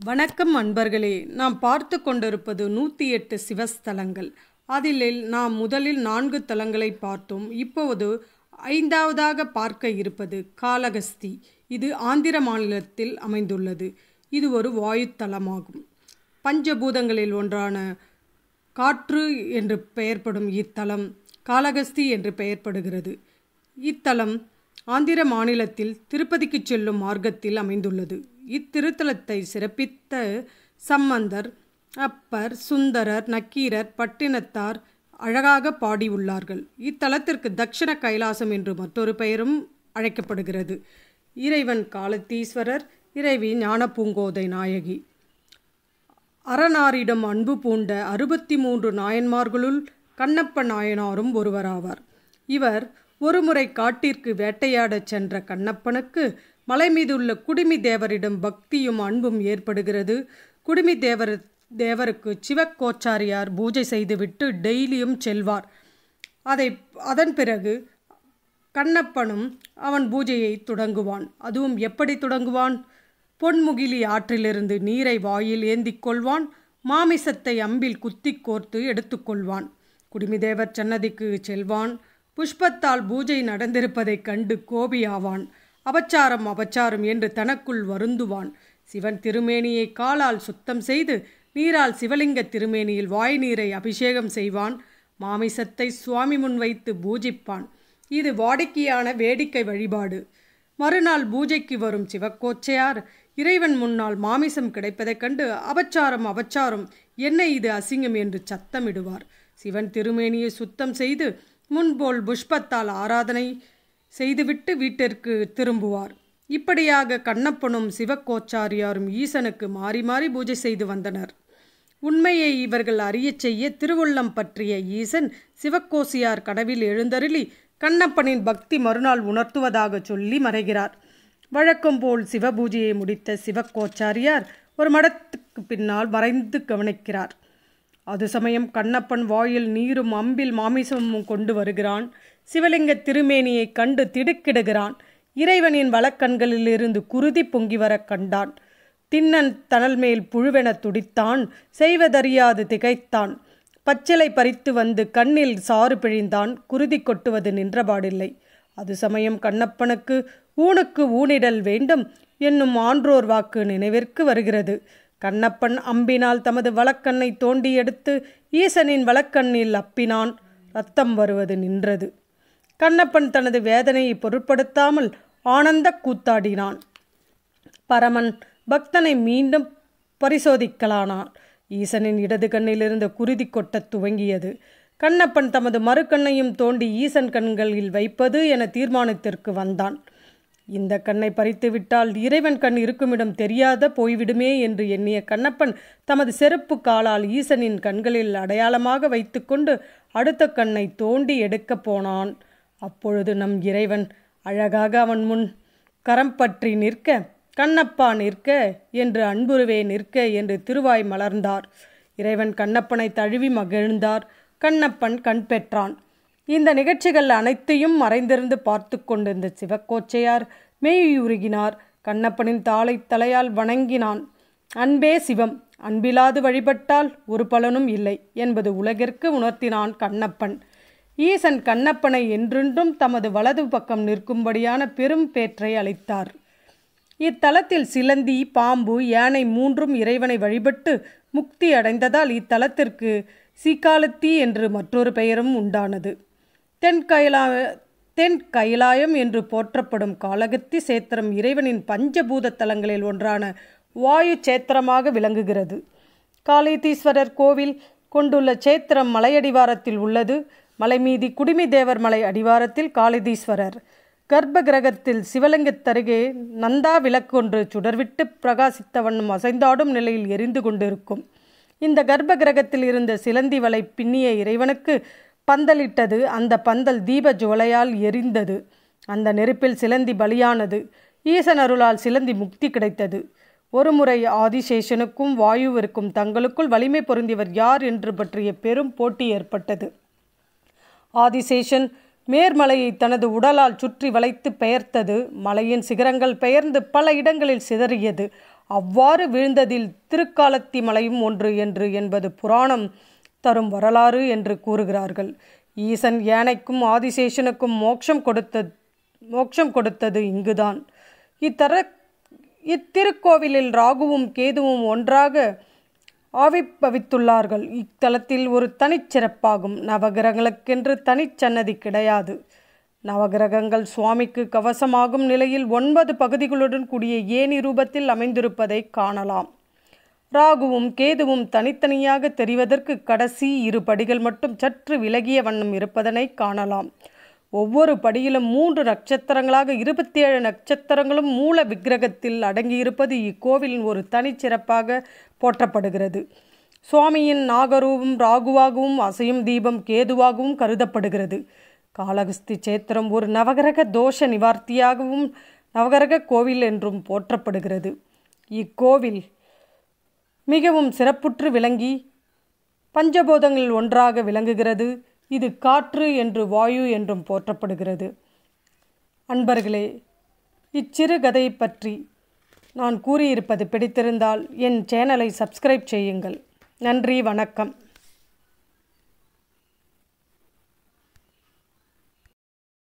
வணக்கம் அன்பர்களே நாம் பார்த்து கொண்டிருப்பது நூற்றி எட்டு சிவஸ்தலங்கள். அதில் நாம் முதலில் நான்கு தலங்களை பார்த்தோம். இப்போது ஐந்தாவதாக பார்க்க இருப்பது காளகஸ்தி இது ஆந்திர மாநிலத்தில் அமைந்துள்ளது. இது ஒரு வாயுத்தலமாகும். பஞ்சபூதங்களில் ஒன்றான காற்று என்று பெயர்படும் இத்தலம் காளகஸ்தி என்று பெயர்படுகிறது இத்தலம் ஆந்திர மாநிலத்தில் திருப்பதிக்கு செல்லும் மார்க்கத்தில் அமைந்துள்ளது. இத்திருத்தலத்தை சிறப்பித்த சம்பந்தர் அப்பர் சுந்தரர் நக்கீரர் பட்டினத்தார் அழகாக பாடியுள்ளார்கள். இத்தலத்திற்கு தக்ஷண கைலாசம் என்று மற்றொரு பெயரும் அழைக்கப்படுகிறது. இறைவன் காலத்தீஸ்வரர் இறைவி ஞானபூங்கோதை நாயகி. அரணாரிடம் அன்பு பூண்ட அறுபத்தி மூன்று நாயன்மார்களுள் கண்ணப்ப நாயனாரும் ஒருவராவார். இவர் ஒருமுறை காட்டிற்கு வேட்டையாடச் சென்ற கண்ணப்பனுக்கு மலை மீதுள்ள குடுமி தேவரிடம் பக்தியும் அன்பும் ஏற்படுகிறது. குடுமி தேவர் தேவருக்கு சிவக்கோச்சாரியார் பூஜை செய்துவிட்டு டெய்லியும் செல்வார். அதை அதன் பிறகு கண்ணப்பனும் அவன் பூஜையை தொடங்குவான். அதுவும் எப்படி தொடங்குவான்? பொன்முகிலி ஆற்றிலிருந்து நீரை வாயில் ஏந்திக் கொள்வான். மாமிசத்தை அம்பில் குத்தி கோர்த்து எடுத்துக்கொள்வான் குடிமிதேவர் சன்னதிக்கு செல்வான். புஷ்பத்தால் பூஜை நடந்திருப்பதைக் கண்டு கோபியாவான் அபச்சாரம் அபச்சாரம் என்று தனக்குள் வருந்துவான். சிவன் திருமேனியை காலால் சுத்தம் செய்து நீரால் சிவலிங்க திருமேனியில் வாய் நீரை அபிஷேகம் செய்வான். மாமிசத்தை சுவாமி முன் வைத்து பூஜிப்பான். இது வாடிக்கையான வேடிக்கை வழிபாடு. மறுநாள் பூஜைக்கு வரும் சிவக்கோச்சையார் இறைவன் முன்னால் மாமிசம் கிடைப்பதைக் கண்டு அபச்சாரம் அபச்சாரம் என்ன இது அசிங்கம் என்று சத்தமிடுவார். சிவன் திருமேனியை சுத்தம் செய்து முன்போல் புஷ்பத்தால் ஆராதனை செய்துவிட்டு வீட்டிற்கு திரும்புவார். இப்படியாக கண்ணப்பனும் சிவக்கோச்சாரியாரும் ஈசனுக்கு மாறி மாறி பூஜை செய்து வந்தனர். உண்மையை இவர்கள் அறியச் செய்ய திருவுள்ளம் பற்றிய ஈசன் சிவக்கோசியார் கனவில் எழுந்தருளி கண்ணப்பனின் பக்தி மறுநாள் உணர்த்துவதாக சொல்லி மறைகிறார். வழக்கம் போல் சிவபூஜையை முடித்த சிவக்கோச்சாரியார் ஒரு மடத்துக்கு பின்னால் மறைந்து கவனிக்கிறார். அது சமயம் கண்ணப்பன் வாயில் நீரும் அம்பில் மாமிசமும் கொண்டு வருகிறான். சிவலிங்க திருமேனியை கண்டு திடுக்கிடுகிறான். இறைவனின் வலக்கண்களிலிருந்து குருதி பொங்கி வரக் கண்டான். தின்னன் தணல் மேல் புழுவென துடித்தான். செய்வதறியாது திகைத்தான். பச்சிலை பறித்து வந்து கண்ணில் சாறு பிழிந்தான். குருதி கொட்டுவது நின்றபாடில்லை. அது சமயம் கண்ணப்பனுக்கு ஊனுக்கு ஊனிடல் வேண்டும் என்னும் ஆன்றோர் வாக்கு நினைவிற்கு வருகிறது. கண்ணப்பன் அம்பினால் தமது வழக்கண்ணை தோண்டி எடுத்து ஈசனின் வழக்கண்ணில் அப்பினான். ரத்தம் வருவது நின்றது. கண்ணப்பன் தனது வேதனையை பொருட்படுத்தாமல் ஆனந்த கூத்தாடினான். பரமன் பக்தனை மீண்டும் பரிசோதிக்கலானான் ஈசனின் இடது கண்ணிலிருந்து குருதி கொட்டத் துவங்கியது. கண்ணப்பன் தமது மறுக்கண்ணையும் தோண்டி ஈசன் கண்களில் வைப்பது என தீர்மானத்திற்கு வந்தான். இந்த கண்ணை பறித்துவிட்டால் இறைவன் கண் இருக்குமிடம் தெரியாத போய்விடுமே என்று எண்ணிய கண்ணப்பன் தமது செருப்பு காலால் ஈசனின் கண்களில் அடையாளமாக வைத்துக்கொண்டு அடுத்த கண்ணை தோண்டி எடுக்கப் போனான். அப்பொழுது நம் இறைவன் அழகாக அவன் முன் கரம் பற்றி நிற்க கண்ணப்பா நிற்க என்று அன்புருவே நிற்க என்று திருவாய் மலர்ந்தார். இறைவன் கண்ணப்பனை தழுவி மகிழ்ந்தார். கண்ணப்பன் கண் பெற்றான். இந்த நிகழ்ச்சிகள் அனைத்தையும் மறைந்திருந்து பார்த்து கொண்டிருந்த சிவக்கோச்சையார் மெய்யுருகினார் கண்ணப்பனின் தாளை தலையால் வணங்கினான். அன்பே சிவம் அன்பிலாது வழிபட்டால் ஒரு பலனும் இல்லை என்பது உலகிற்கு உணர்த்தினான் கண்ணப்பன். ஈசன் கண்ணப்பனை என்றென்றும் தமது வலது பக்கம் நிற்கும்படியான பெரும் பேற்றை அளித்தார். இத்தலத்தில் சிலந்தி பாம்பு யானை மூன்றும் இறைவனை வழிபட்டு முக்தி அடைந்ததால் இத்தலத்திற்கு சீக்காலத்தி என்று மற்றொரு பெயரும் உண்டானது. தென் கைலா தென் கைலாயம் என்று போற்றப்படும் காலகத்தி சேத்திரம் இறைவனின் பஞ்சபூத தலங்களில் ஒன்றான வாயு சேத்திரமாக விளங்குகிறது. காளித்தீஸ்வரர் கோவில் கொண்டுள்ள சேத்திரம் மலையடிவாரத்தில் உள்ளது. மலைமீதி குடிமி தேவர் மலை அடிவாரத்தில் காளிதீஸ்வரர். கர்ப்ப கிரகத்தில் சிவலிங்கத்தருகே நந்தா விளக்கொன்று சுடர்விட்டு பிரகாசித்த வண்ணம் அசைந்தாடும் நிலையில் எரிந்து கொண்டிருக்கும். இந்த கர்ப்ப கிரகத்தில் இருந்த சிலந்தி வலை பின்னிய இறைவனுக்கு பந்தலிட்டது. அந்த பந்தல் தீப ஜுவலையால் எரிந்தது. அந்த நெருப்பில் சிலந்தி பலியானது. ஈசன் அருளால் சிலந்தி முக்தி கிடைத்தது. ஒருமுறை ஆதிசேஷனுக்கும் வாயுவிற்கும் தங்களுக்குள் வலிமை பொருந்தியவர் யார் என்று பற்றிய பெரும் போட்டி ஏற்பட்டது. ஆதிசேஷன் மேர்மலையை தனது உடலால் சுற்றி வளைத்து பெயர்த்தது. மலையின் சிகரங்கள் பெயர்ந்து பல இடங்களில் சிதறியது. அவ்வாறு வீழ்ந்ததில் திருக்காலத்தி மலையும் ஒன்று என்று என்பது புராணம் தரும் வரலாறு என்று கூறுகிறார்கள். ஈசன் யானைக்கும் ஆதிசேஷனுக்கும் மோட்சம் கொடுத்த மோட்சம் கொடுத்தது இங்குதான். இத்தர இத்திருக்கோவிலில் ராகுவும் கேதுவும் ஒன்றாக ஆவிப்பவித்துள்ளார்கள். இத்தலத்தில் ஒரு தனிச்சிறப்பாகும் நவகிரகங்களுக்கென்று தனிச்சன்னதி கிடையாது. நவகிரகங்கள் சுவாமிக்கு கவசமாகும் நிலையில் ஒன்பது பகுதிகளுடன் கூடிய ஏணி ரூபத்தில் அமைந்திருப்பதை காணலாம். ராகுவும் கேதுவும் தனித்தனியாக தெரிவதற்கு கடைசி இரு படிகள் மட்டும் சற்று விலகிய வண்ணம் இருப்பதனை காணலாம். ஒவ்வொரு படியிலும் மூன்று நட்சத்திரங்களாக இருபத்தி ஏழு நட்சத்திரங்களும் மூல விக்கிரகத்தில் அடங்கியிருப்பது இக்கோவிலின் ஒரு தனிச்சிறப்பாக போற்றப்படுகிறது. சுவாமியின் நாகரூபம் ராகுவாகவும் அசையும் தீபம் கேதுவாகவும் கருதப்படுகிறது. காளகஸ்தி சேத்திரம் ஒரு நவகிரக தோஷ நிவார்த்தியாகவும் நவகிரக கோவில் என்றும் போற்றப்படுகிறது. இக்கோவில் மிகவும் சிறப்புற்று விளங்கி பஞ்சபோதங்களில் ஒன்றாக விளங்குகிறது. இது காற்று என்று வாயு என்றும் போற்றப்படுகிறது. அன்பர்களே இச்சிறுகதை பற்றி நான் கூறியிருப்பது பிடித்திருந்தால் என் சேனலை சப்ஸ்கிரைப் செய்யுங்கள். நன்றி வணக்கம்.